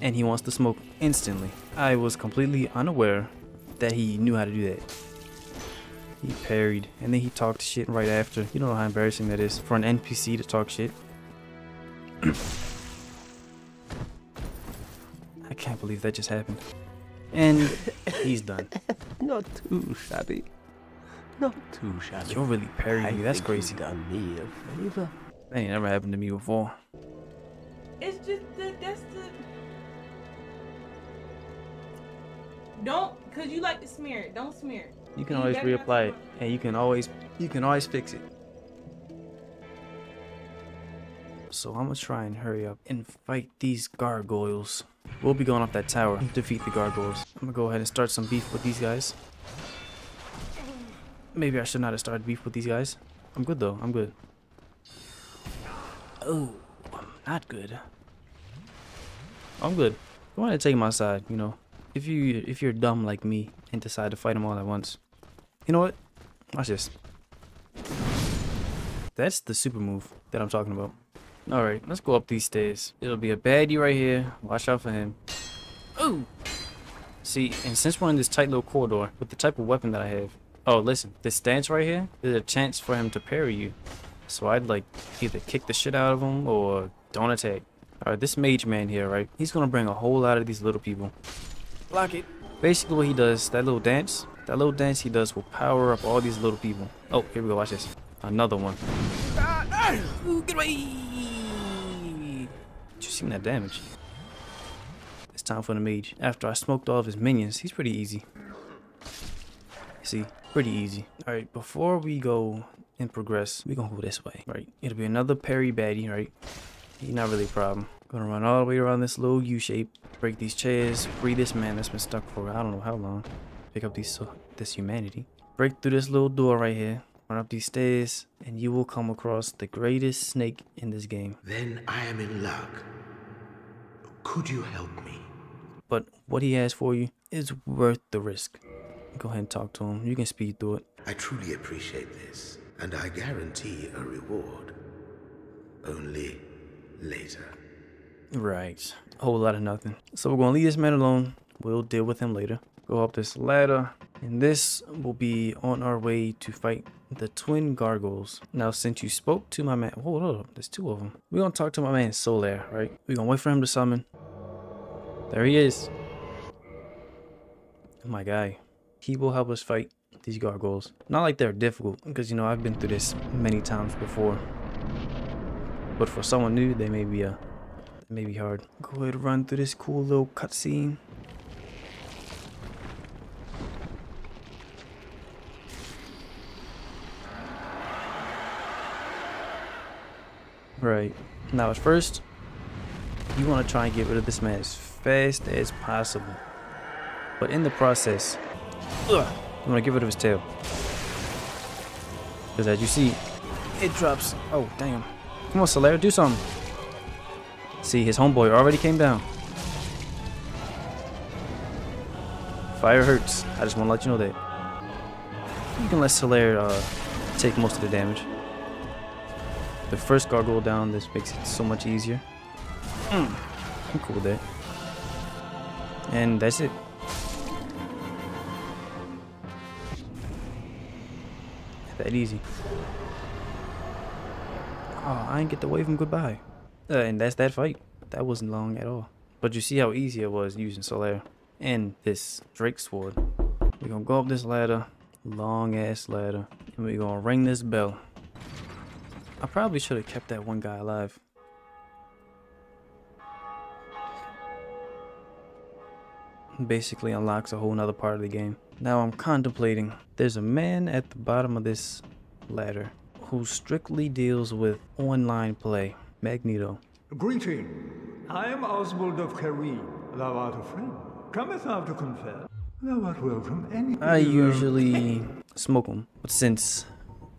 And he wants to smoke instantly. I was completely unaware that he knew how to do that. He parried, and then he talked shit right after. You don't know how embarrassing that is for an NPC to talk shit. I can't believe that just happened. And he's done. Not too shabby. Not too shabby. You're really parrying me. That's crazy. done me a favor. That ain't never happened to me before. It's just the that's the don't cause you like to smear it. Don't smear it. You can You always reapply it, and you can always you can always fix it. So I'm gonna try and hurry up and fight these gargoyles. We'll be going off that tower and defeat the gargoyles. I'm gonna go ahead and start some beef with these guys. Maybe I should not have started beef with these guys. I'm good though. I'm good. Oh, not good. I'm good. Go ahead and take my side. You know, if you if you're dumb like me and decide to fight them all at once, you know what? Watch this. That's the super move that I'm talking about. Alright, let's go up these stairs. It'll be a baddie right here. Watch out for him. Ooh! See, and since we're in this tight little corridor with the type of weapon that I have. Oh, listen, this stance right here, there's a chance for him to parry you. So I'd like either kick the shit out of him or don't attack. Alright, this mage man here, right? He's gonna bring a whole lot of these little people. Block it. Basically what he does, that little dance, that little dance he does will power up all these little people. Oh, here we go, watch this. Another one. Ooh, get away! Did you see that damage? It's time for the mage. After I smoked all of his minions, he's pretty easy. See, pretty easy. Alright, before we go and progress, we're gonna go this way, right? It'll be another parry baddie, right? He's not really a problem. Gonna run all the way around this little U shape, break these chairs, free this man that's been stuck for I don't know how long. Pick up these uh, this humanity. Break through this little door right here. Run up these stairs, and you will come across the greatest snake in this game. Then I am in luck. Could you help me? But what he has for you is worth the risk. Go ahead and talk to him. You can speed through it. I truly appreciate this, and I guarantee a reward. Only later. Right. A whole lot of nothing. So we're gonna leave this man alone. We'll deal with him later. Go up this ladder. And this will be on our way to fight the twin gargoyles. Now, since you spoke to my man, hold up, there's two of them. We're gonna talk to my man Solaire, right? We're gonna wait for him to summon. There he is. My guy. He will help us fight these gargoyles. Not like they're difficult, because you know I've been through this many times before. But for someone new, they may be uh, a may be hard. Go ahead run through this cool little cutscene. Right. Now at first, you want to try and get rid of this man as fast as possible. But in the process, ugh, you want to get rid of his tail. Because as you see, it drops. Oh, damn. Come on, Solaire, do something. See, his homeboy already came down. Fire hurts. I just want to let you know that. You can let Solaire uh, take most of the damage. The first gargoyle down, this makes it so much easier. Mm, I'm cool with that. And that's it. That easy. Oh, I ain't get to wave him goodbye. Uh, and that's that fight. That wasn't long at all. But you see how easy it was using Solaire and this Drake sword. We're gonna go up this ladder, long ass ladder, and we're gonna ring this bell. I probably should have kept that one guy alive. Basically unlocks a whole nother part of the game. Now I'm contemplating. There's a man at the bottom of this ladder who strictly deals with online play. Magneto. Greeting. I am Oswald of Carim. Thou art a friend. Cometh thou to confess? Thou art welcome any. I usually smoke them, but since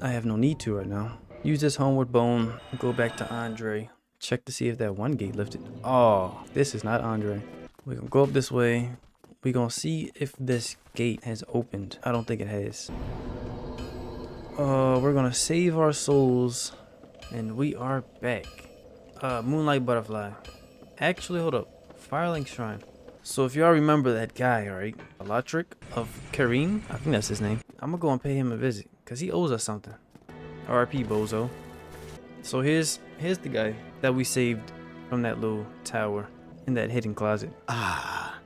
I have no need to right now, use this homeward bone, go back to Andre, check to see if that one gate lifted. Oh, this is not Andre. We're gonna go up this way. We're gonna see if this gate has opened. I don't think it has. Uh, we're gonna save our souls, and we are back. Uh, Moonlight Butterfly. Actually, hold up. Firelink Shrine. So if y'all remember that guy, right? Electric of Carim? I think that's his name. I'm gonna go and pay him a visit. Cause he owes us something. RP Bozo. So here's here's the guy that we saved from that little tower in that hidden closet. Ah,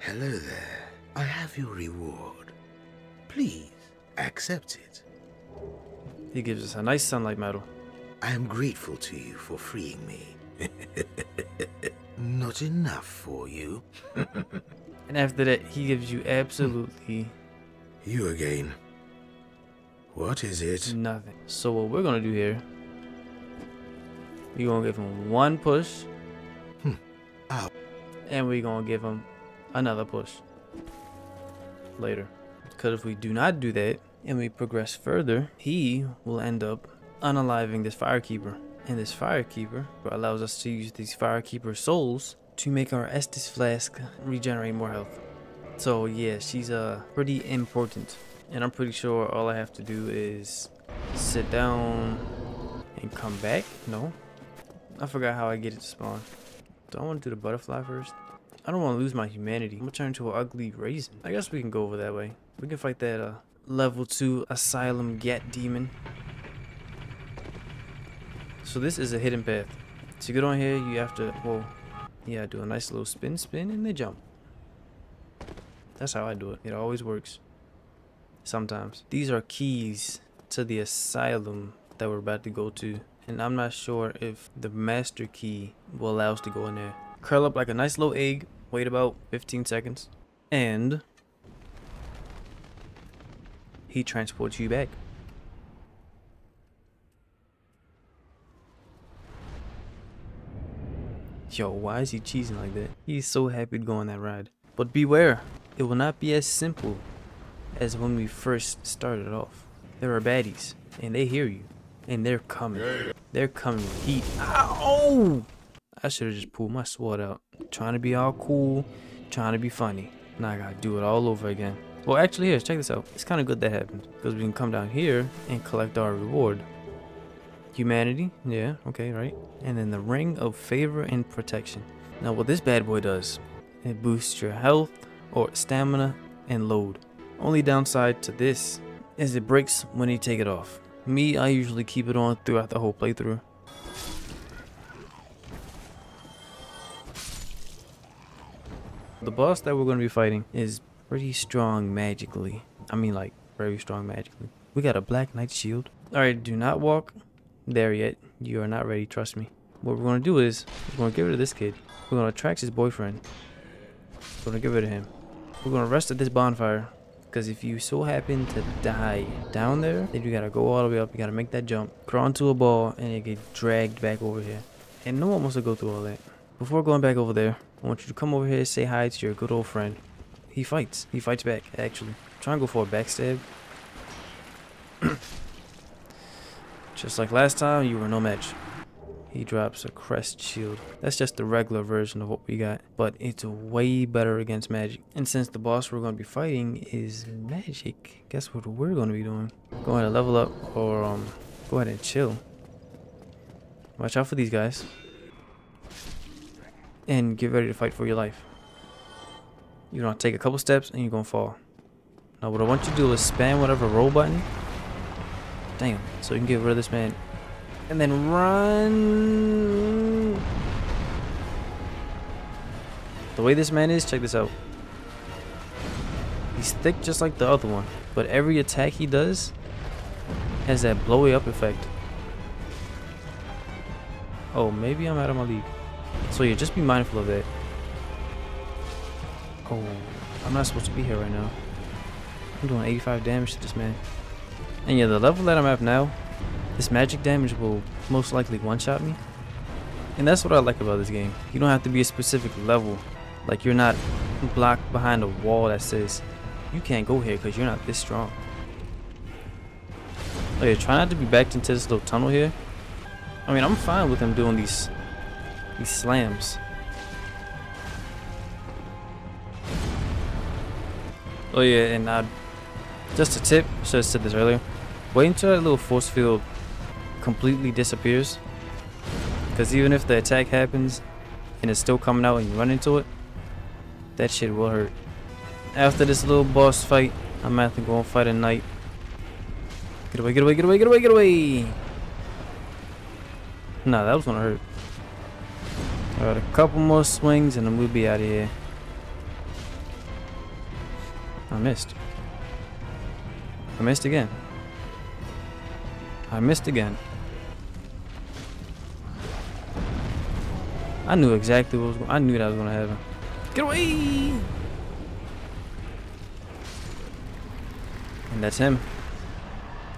hello there. I have your reward. Please, accept it. He gives us a nice sunlight medal. I am grateful to you for freeing me. Not enough for you. And after that, he gives you absolutely You again. What is it? nothing. So what we're gonna do here, we're gonna give him one push, Hmm. Ow. and we're gonna give him another push later. Because if we do not do that, and we progress further, he will end up unaliving this firekeeper. And this firekeeper allows us to use these firekeeper souls to make our Estus flask regenerate more health. So yeah, she's uh pretty important. And I'm pretty sure all I have to do is sit down and come back. No. I forgot how I get it to spawn. Do I want to do the butterfly first? I don't want to lose my humanity. I'm gonna turn into an ugly raisin. I guess we can go over that way. We can fight that uh level 2 asylum get demon. So this is a hidden path. To get on here, you have to, well, yeah, do a nice little spin, spin, and then jump. That's how I do it. It always works. Sometimes. These are keys to the asylum that we're about to go to. And I'm not sure if the master key will allow us to go in there. Curl up like a nice little egg. Wait about 15 seconds. And he transports you back. Yo, why is he cheesing like that? He's so happy to go on that ride. But beware, it will not be as simple as when we first started off. There are baddies, and they hear you, and they're coming. They're coming with heat. Ow! I should have just pulled my sword out. Trying to be all cool, trying to be funny. Now I gotta do it all over again. Well, actually, here, check this out. It's kind of good that happened because we can come down here and collect our reward. Humanity, yeah, okay, right. And then the Ring of Favor and Protection. Now, what this bad boy does, it boosts your health or stamina and load. Only downside to this is it breaks when you take it off. Me, I usually keep it on throughout the whole playthrough. The boss that we're going to be fighting is pretty strong magically. I mean like very strong magically. We got a black knight shield. Alright, do not walk there yet. You are not ready, trust me. What we're going to do is, we're going to get rid of this kid. We're going to attract his boyfriend. We're going to get rid of him. We're going to rest at this bonfire. Because if you so happen to die down there, then you got to go all the way up. You got to make that jump. Crawl into a ball and you get dragged back over here. And no one wants to go through all that. Before going back over there, I want you to come over here, say hi to your good old friend. He fights. He fights back, actually. Try and go for a backstab. Just like last time, you were no match. He drops a crest shield. That's just the regular version of what we got, but it's way better against magic. And since the boss we're going to be fighting is magic, guess what we're going to be doing? Go ahead and level up or um, go ahead and chill. Watch out for these guys. And get ready to fight for your life. You're to take a couple steps and you're to fall. Now what I want you to do is spam whatever roll button. Damn. So you can get rid of this man. And then run. The way this man is, check this out. He's thick just like the other one. But every attack he does has that blowy up effect. Oh, maybe I'm out of my league. So yeah, just be mindful of that. Oh, I'm not supposed to be here right now. I'm doing 85 damage to this man. And yeah, the level that I'm at now, this magic damage will most likely one-shot me. And that's what I like about this game. You don't have to be a specific level. Like you're not blocked behind a wall that says you can't go here because you're not this strong. Oh yeah, try not to be backed into this little tunnel here. I mean, I'm fine with him doing these these slams. Oh yeah, and uh, just a tip, should have said this earlier. Wait until that little force field completely disappears. Because even if the attack happens and it's still coming out and you run into it, that shit will hurt. After this little boss fight, I'm have to go and fight a knight. Get away, get away, get away, get away, get away! Nah, that was gonna hurt. Alright, a couple more swings and then we'll be out of here. I missed. I missed again. I missed again. I knew exactly what was going I knew that was gonna happen. Get away! And that's him.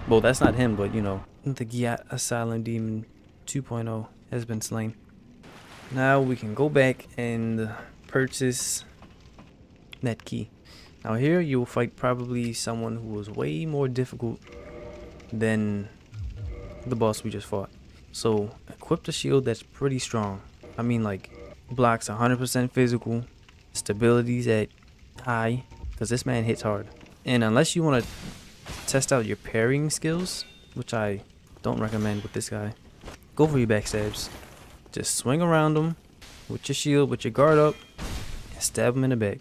Well, that's not him, but you know. The Giat Asylum Demon 2.0 has been slain. Now we can go back and purchase that key. Now here you will fight probably someone who was way more difficult than the boss we just fought. So equip the shield that's pretty strong. I mean like blocks 100% physical, stability's at high, because this man hits hard. And unless you want to test out your parrying skills, which I don't recommend with this guy, go for your backstabs. Just swing around them with your shield, with your guard up, and stab him in the back.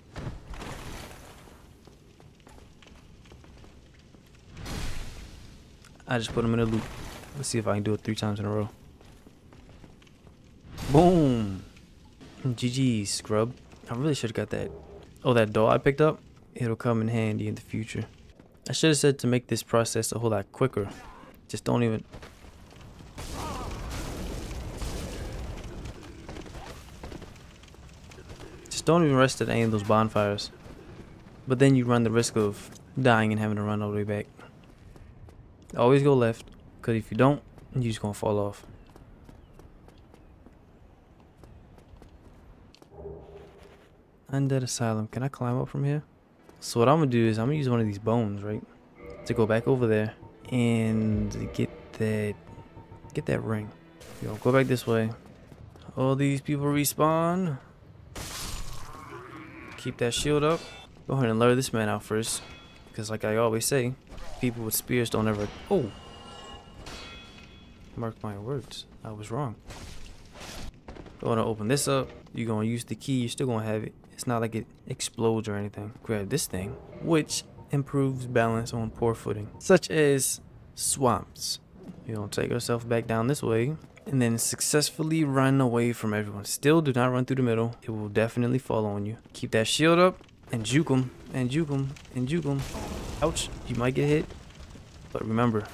I just put them in a loop. Let's see if I can do it three times in a row. Boom! GG, scrub. I really should have got that. Oh, that doll I picked up? It'll come in handy in the future. I should have said to make this process a whole lot quicker. Just don't even... Just don't even rest at any of those bonfires. But then you run the risk of dying and having to run all the way back. Always go left, because if you don't, you're just going to fall off. Undead Asylum. Can I climb up from here? So what I'm going to do is I'm going to use one of these bones, right? To go back over there and get that get that ring. Yo, go back this way. All these people respawn. Keep that shield up. Go ahead and lure this man out first. Because like I always say, people with spears don't ever... Oh! Mark my words. I was wrong. To open this up. You're to use the key. You're still to have it. It's not like it explodes or anything. Grab this thing, which improves balance on poor footing, such as swamps. You're to take yourself back down this way and then successfully run away from everyone. Still do not run through the middle. It will definitely fall on you. Keep that shield up and juke them and juke them and juke them. Ouch, you might get hit. But remember,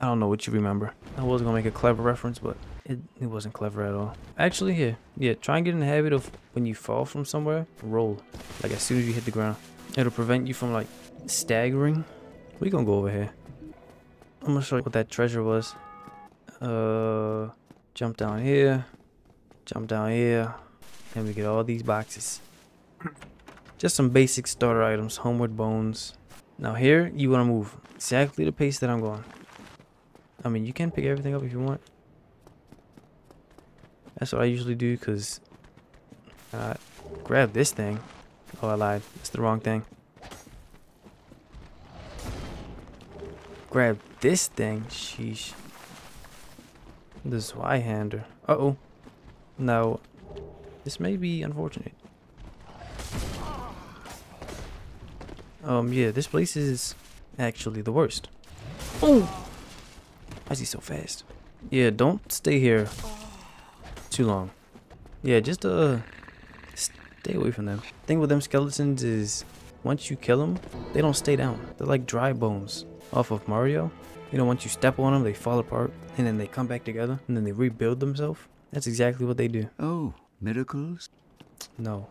I don't know what you remember. I was gonna make a clever reference, but it, it wasn't clever at all. Actually, here, yeah, try and get in the habit of when you fall from somewhere, roll. Like as soon as you hit the ground. It'll prevent you from like staggering. We gonna go over here. I'm gonna show you what that treasure was. Uh, jump down here, jump down here, and we get all these boxes. Just some basic starter items, homeward bones. Now here, you want to move exactly the pace that I'm going. I mean, you can pick everything up if you want. That's what I usually do, because uh, grab this thing. Oh, I lied. It's the wrong thing. Grab this thing. Sheesh. The Zweihander. Uh-oh. Now, This may be unfortunate. Um, yeah, this place is actually the worst. Oh! Why is he so fast? Yeah, don't stay here too long. Yeah, just, uh, stay away from them. Thing with them skeletons is, once you kill them, they don't stay down. They're like dry bones off of Mario. You know, once you step on them, they fall apart, and then they come back together, and then they rebuild themselves. That's exactly what they do. Oh, miracles? No,